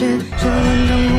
这万丈